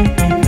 How can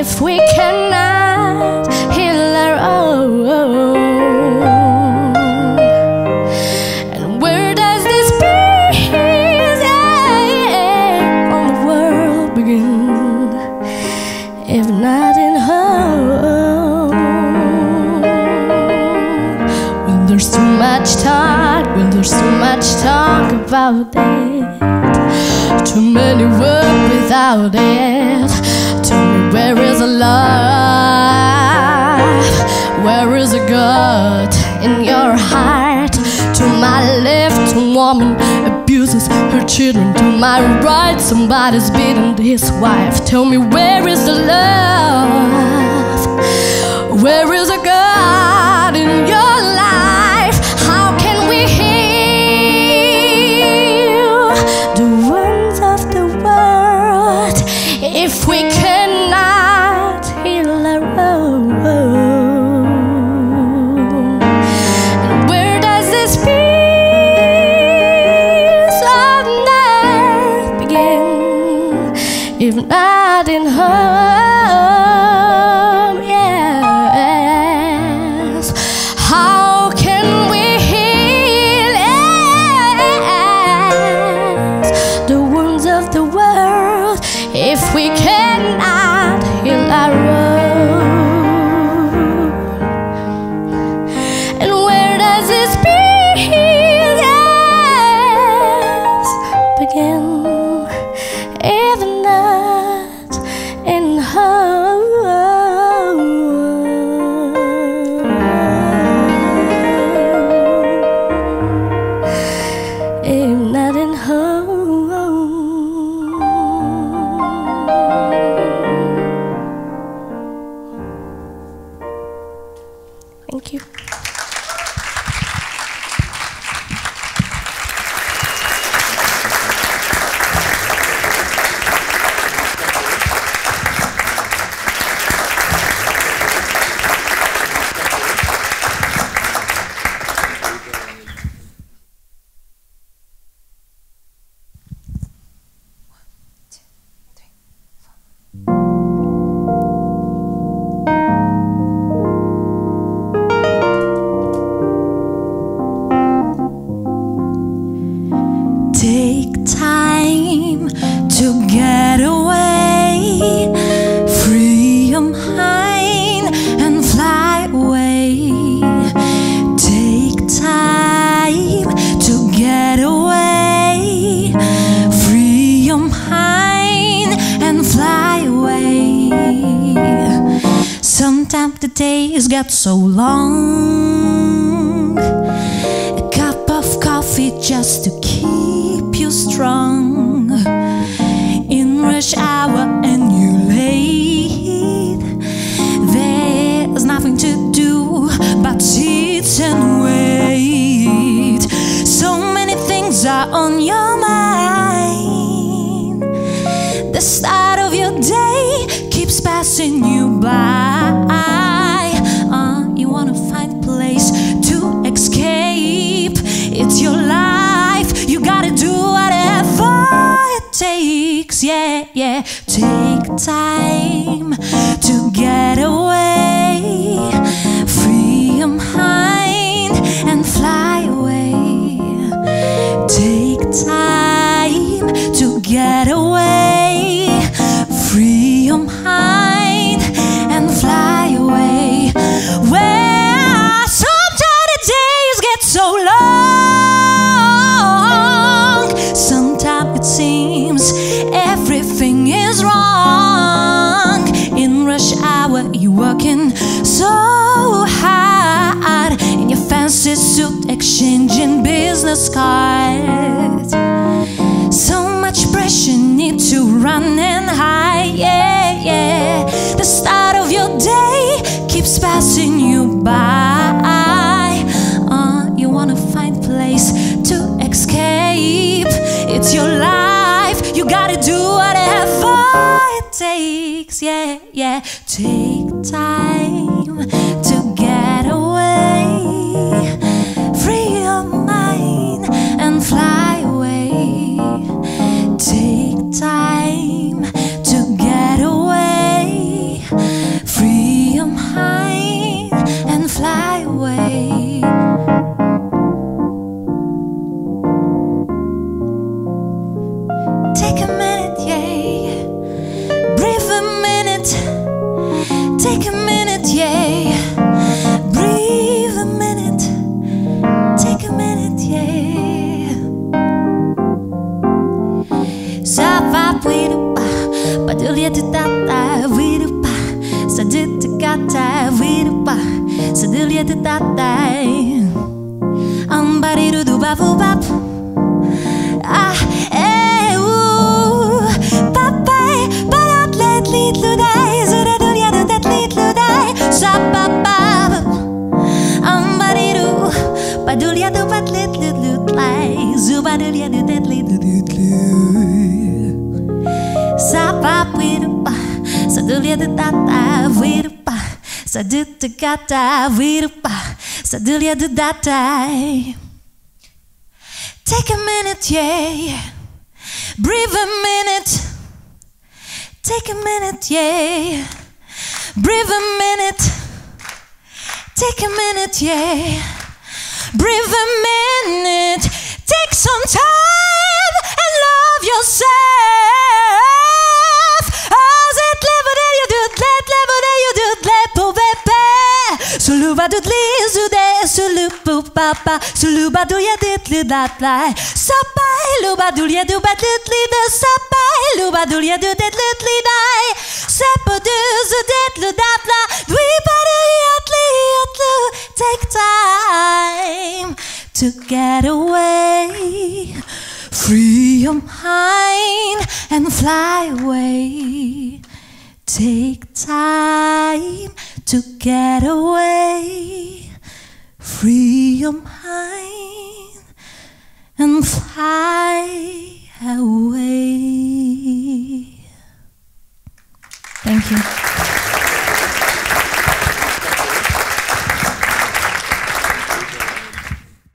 if we cannot heal our own? And where does this peace on the world begin? If not in home, when there's too much talk, when there's too much talk about it, too many words without it. Where is the love? Where is the God in your heart? To my left, a woman abuses her children. To my right, somebody's beating his wife. Tell me where is the in home? In. Days get so long. A cup of coffee just to keep you strong. In rush hour and you late. There's nothing to do but sit and wait. So many things are on your mind. The start of your day keeps passing you by. Yeah, yeah. Take time to get away. Free your mind and fly away. Fancy suit, exchanging business cards. So much pressure, need to run and hide. Yeah, yeah. The start of your day keeps passing you by. Uh, you wanna find place to escape. It's your life. You gotta do whatever it takes. Yeah, yeah. Take time tata virupa sadit kata virupa sadilia tata ambariru du babu bab ah eh u papai parat let lit ludai zure dunia do det lit ludai Ambari ambariru padulia do pat let lit ludai zubadulia do det lit ludai Sapapwirupa, sadulia de tata, wirupa, saduta gata, wirupa, sadulia de datai. Take a minute, yeah. Breathe a minute. Take a minute, yeah. Breathe a minute. Take a minute, yeah. Breathe a minute. Take some time and love yourself. Suluba do lizu de sulupu papa, suluba do ya dit li dat lai. Sapai luba do ya do bat lit li de sapai luba do ya do det lit li dai. Sepa do zu det lu dat la, dwi ba do yat li yat lu. Take time to get away. Free your mind and fly away. Take time to get away. Free your mind and fly away. Thank you.